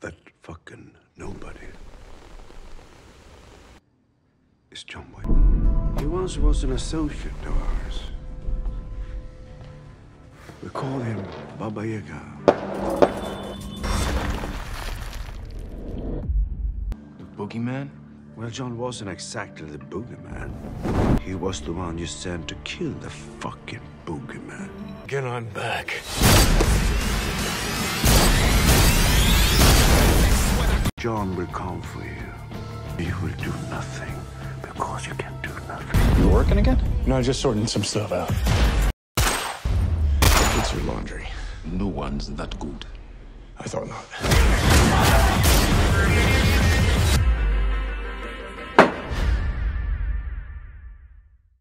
That fucking nobody is John Wick. He once was an associate of ours. We call him Baba Yaga. The boogeyman? Well, John wasn't exactly the boogeyman. He was the one you sent to kill the fucking Again, I'm back. John will come for you. You will do nothing because you can do nothing. You working again? No, just sorting some stuff out. It's your laundry. No one's that good. I thought not.